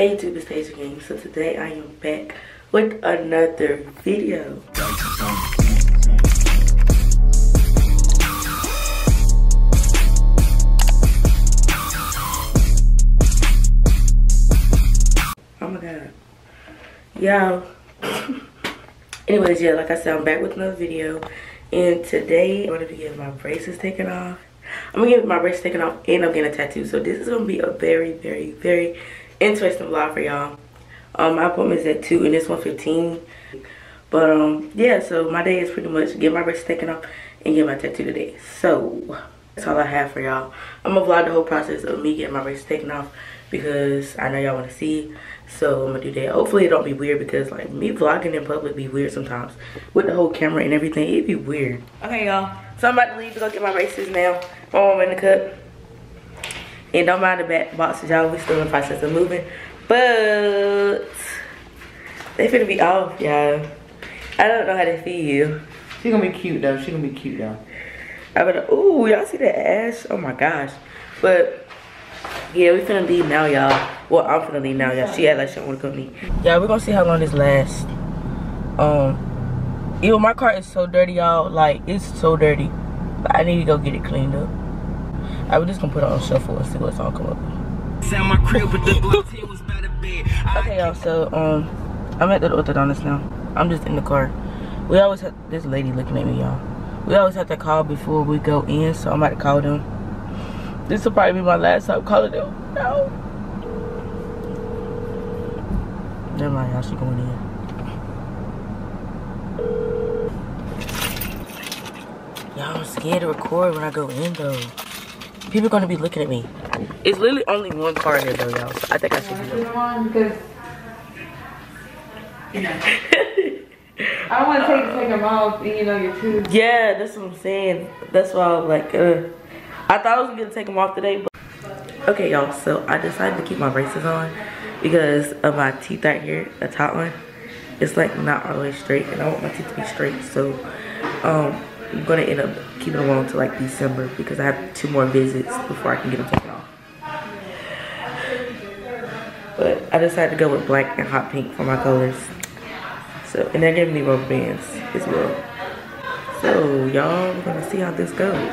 Hey YouTube, it's Tasia Gang. So today I am back with another video. Oh my god. Y'all. Anyways, yeah, like I said, I'm back with another video. And today, I'm going to be getting my braces taken off. I'm going to get my braces taken off and I'm getting a tattoo. So this is going to be a very, very, very interesting vlog for y'all. Um, my appointment is at 2 and it's 1.15. But um, yeah, so my day is pretty much get my braces taken off and get my tattoo today. So that's all I have for y'all. I'm going to vlog the whole process of me getting my braces taken off because I know y'all want to see. So I'm gonna do that. Hopefully it don't be weird because like me vlogging in public be weird sometimes. With the whole camera and everything, it'd be weird. Okay y'all, so I'm about to leave to go get my braces now. My mom in the cut. And don't mind the back boxes, y'all. We still in the process of moving. But they finna be off, y'all. I don't know how to feel. She gonna be cute though. She gonna be cute though. I better, ooh, y'all see that ass? Oh my gosh. But yeah, we finna leave now, y'all. Well, I'm finna leave now, y'all. She act like she don't wanna come me. Yeah, we're gonna see how long this lasts. Um, even my car is so dirty, y'all. Like, it's so dirty. But I need to go get it cleaned up. I was just gonna put it on shuffle and see what's all come up. okay, y'all. So, um, I'm at the orthodontist now. I'm just in the car. We always have this lady looking at me, y'all. We always have to call before we go in, so I'm about to call them. This will probably be my last time calling them. No. Never mind, y'all. She going in. Y'all, I'm scared to record when I go in, though. People are gonna be looking at me. It's literally only one car here, though, y'all. So I think I should be. Because you know, I don't want to take take them off, and you know you're too. Yeah, that's what I'm saying. That's why I was like, uh, I thought I was gonna take them off today, but okay, y'all. So I decided to keep my braces on because of my teeth right here, the top one. It's like not all the way straight, and I want my teeth to be straight. So um, I'm gonna end up keeping them on to like December because I have two more visits before I can get them taken off. But I decided to go with black and hot pink for my colors. So, and they're giving me rubber bands as well. So, y'all, we're gonna see how this goes.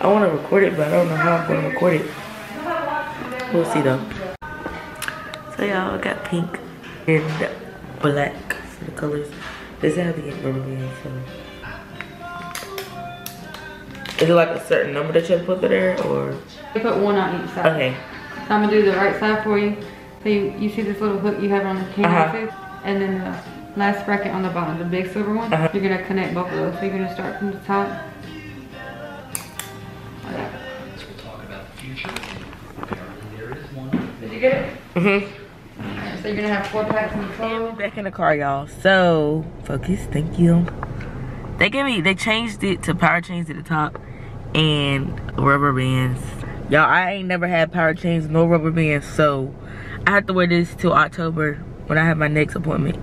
I wanna record it, but I don't know how I'm gonna record it. We'll see though. So, y'all, I got pink and black for the colors. This have to get rubber bands, so. Is it like a certain number that you have to put there, or? You put one on each side. Okay. So I'm gonna do the right side for you. So you, you see this little hook you have on the canvas, Uh-huh. and then the last bracket on the bottom, the big silver one. Uh-huh. You're gonna connect both of those. So you're gonna start from the top. Like that. talk about the future. Apparently there is one. Did you get it? Mm-hmm. Alright, so you're gonna have four packs in the car. Back in the car, y'all. So, focus. Thank you. They gave me, they changed it to power chains at the top and rubber bands. Y'all, I ain't never had power chains, no rubber bands. So, I have to wear this till October when I have my next appointment.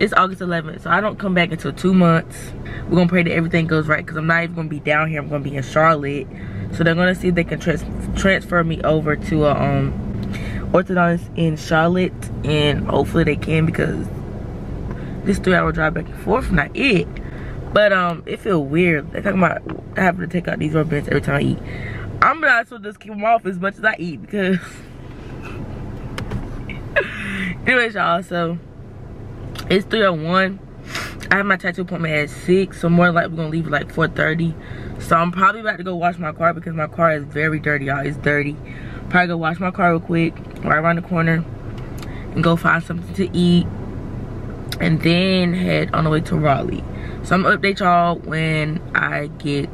It's August 11th, so I don't come back until two months. We're gonna pray that everything goes right because I'm not even gonna be down here. I'm gonna be in Charlotte. So they're gonna see if they can trans transfer me over to a um orthodontist in Charlotte, and hopefully they can because this three-hour drive back and forth not it. But um, it feel weird. They're talking about having to take out these rubber bands every time I eat. I'm not to just keep them off as much as I eat because. Anyways, y'all, so it's 301. I have my tattoo appointment at 6, so more like we're gonna leave like 4:30. So I'm probably about to go wash my car because my car is very dirty, y'all. It's dirty. Probably go wash my car real quick, right around the corner, and go find something to eat, and then head on the way to Raleigh. So I'm gonna update y'all when I get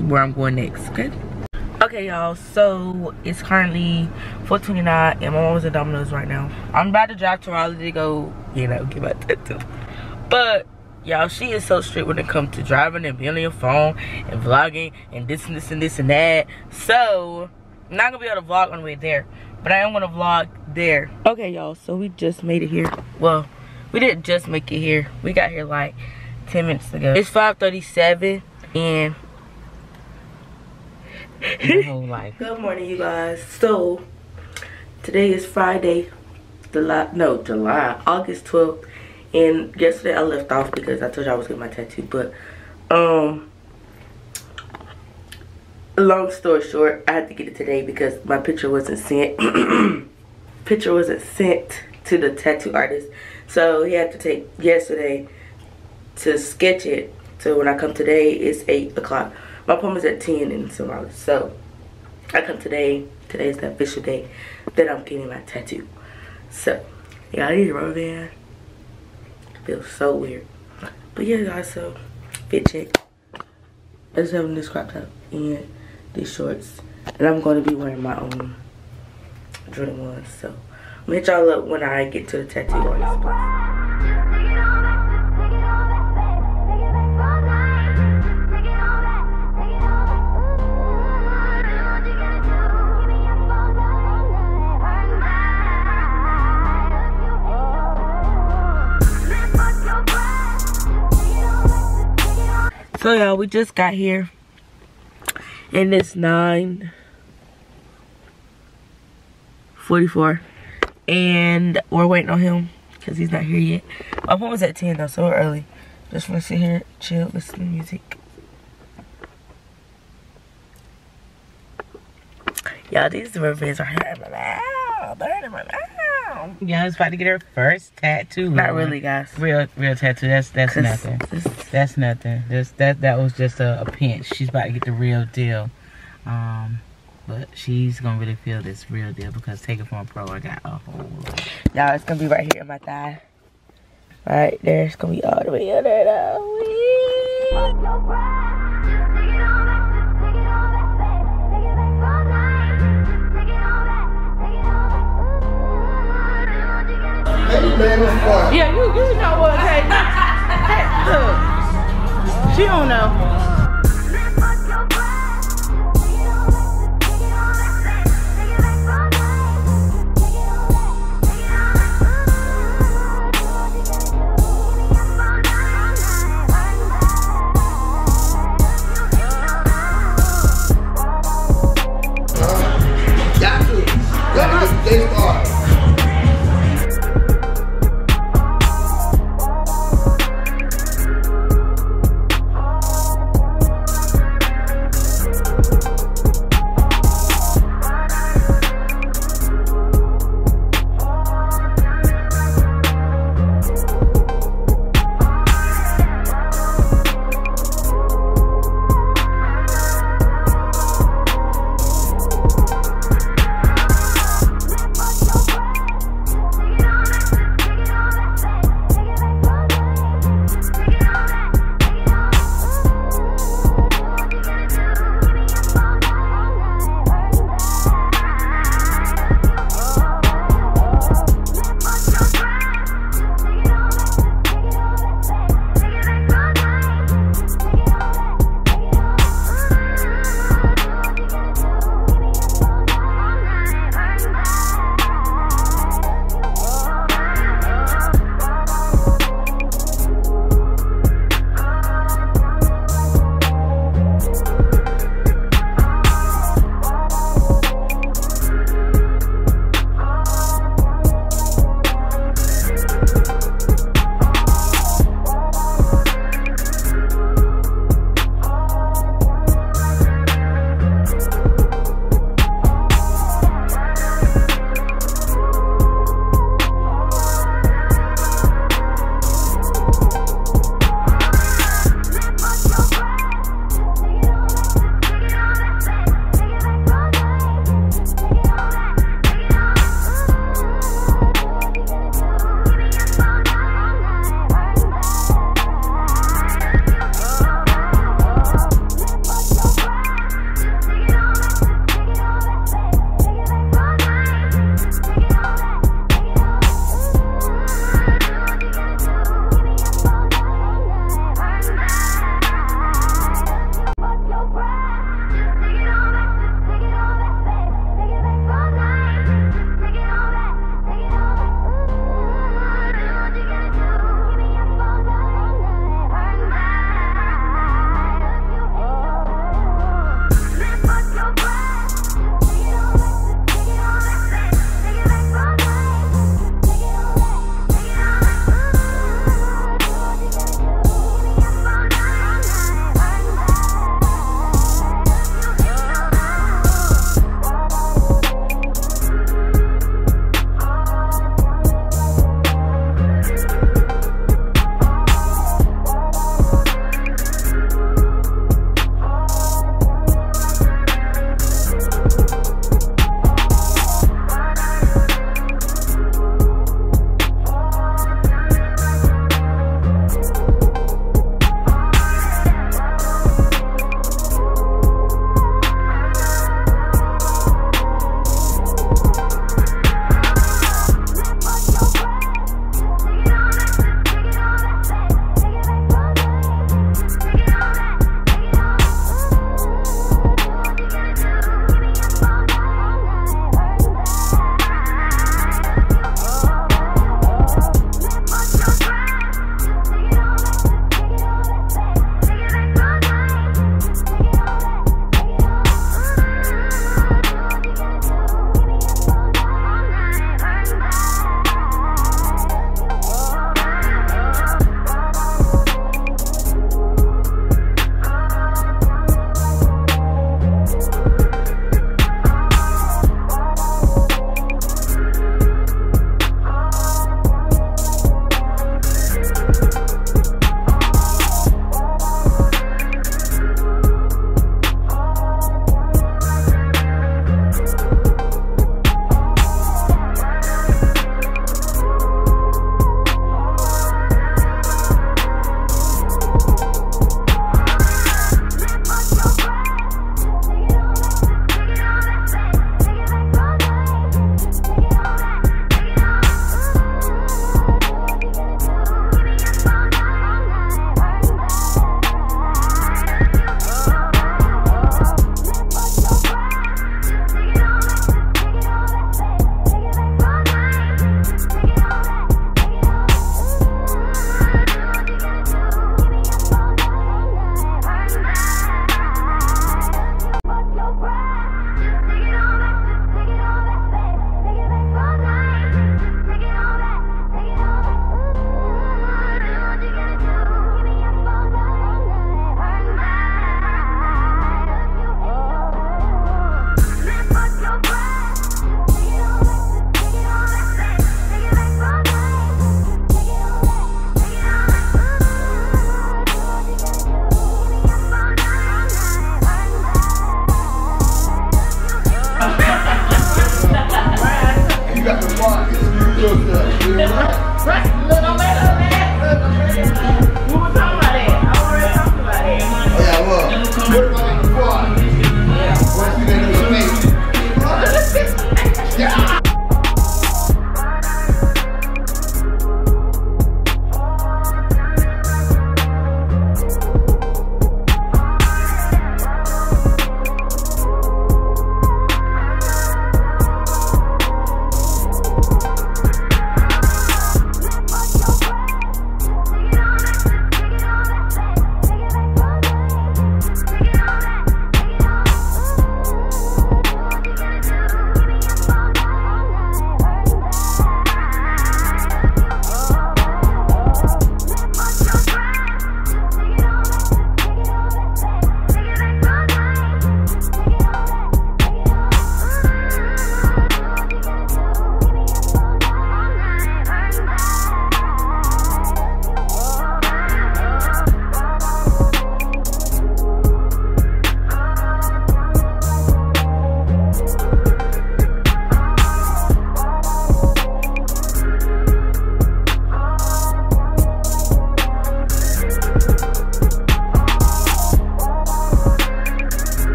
where I'm going next, okay? Okay, y'all, so it's currently 4.29 and my mom's at Domino's right now. I'm about to drive to Raleigh to go, you know, get my tattoo. But, y'all, she is so strict when it comes to driving and being on your phone and vlogging and this and this and this and that. So, I'm not gonna be able to vlog on the way there. But I am gonna vlog there. Okay, y'all, so we just made it here. Well, we didn't just make it here. We got here like 10 minutes ago. It's 5.37 and whole life. Good morning, you guys. So, today is Friday. July, no, July, August 12th. And yesterday I left off because I told you I was getting my tattoo. But, um, long story short, I had to get it today because my picture wasn't sent. picture wasn't sent to the tattoo artist. So he had to take yesterday to sketch it. So when I come today, it's 8 o'clock. My appointment's at 10 in some hours. So I come today. Today is the official day that I'm getting my tattoo. So, yeah, I need a rubber band. Feels so weird. But yeah, guys, so fit check. I just have this crop top and these shorts. And I'm going to be wearing my own Jordan ones. So, I'm to hit y'all up when I get to the tattoo artist place. So y'all, we just got here. And it's 9 44. And we're waiting on him because he's not here yet. My phone was at 10 though, so we're early. Just want to sit here, chill, listen to music. Y'all, these reviews are hurting my mouth. They're hurting my mouth. Yeah, it's about to get her first tattoo. Not Lauren. really, guys. Real, real tattoo. That's that's nothing. That's nothing. That's that that was just a, a pinch. She's about to get the real deal. Um, but she's gonna really feel this real deal because take it from a pro. I got a whole. Y'all, it's gonna be right here in my thigh. Right there, it's gonna be all the way under Yeah, you you know what? Hey, hey she don't know.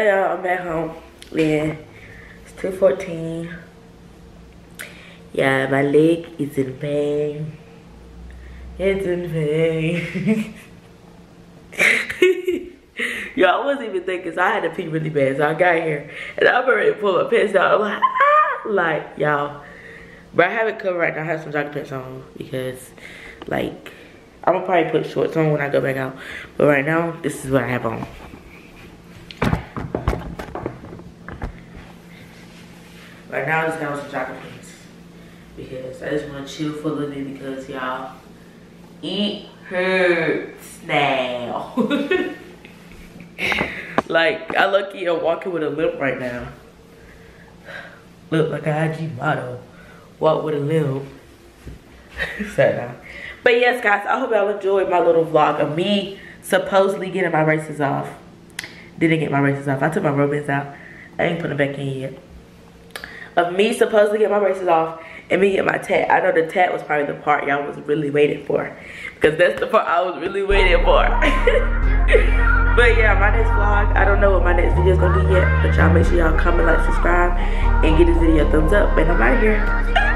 So y'all, I'm back home. Yeah, it's 2.14. Yeah, my leg is in pain. It's in pain. y'all, I wasn't even thinking, so I had to pee really bad. So I got here, and I'm ready to pull my pants out. I'm like, ah! Like, y'all. But I have it covered right now. I have some jogging pants on because, like, I'm gonna probably put shorts on when I go back out. But right now, this is what I have on. Right now, it's down some chocolate pants because I just want to chill for a little bit because y'all, it hurts now. like I lucky I'm walking with a limp right now. Look like I had a IG model, walk with a limp. Sad now. But yes, guys, I hope y'all enjoyed my little vlog of me supposedly getting my braces off. Didn't get my braces off. I took my bands out. I ain't put them back in yet of me supposed to get my braces off and me get my tat. I know the tat was probably the part y'all was really waiting for. Because that's the part I was really waiting for. but yeah, my next vlog, I don't know what my next video is going to be yet. But y'all make sure y'all comment, like, subscribe, and give this video a thumbs up. And I'm out of here.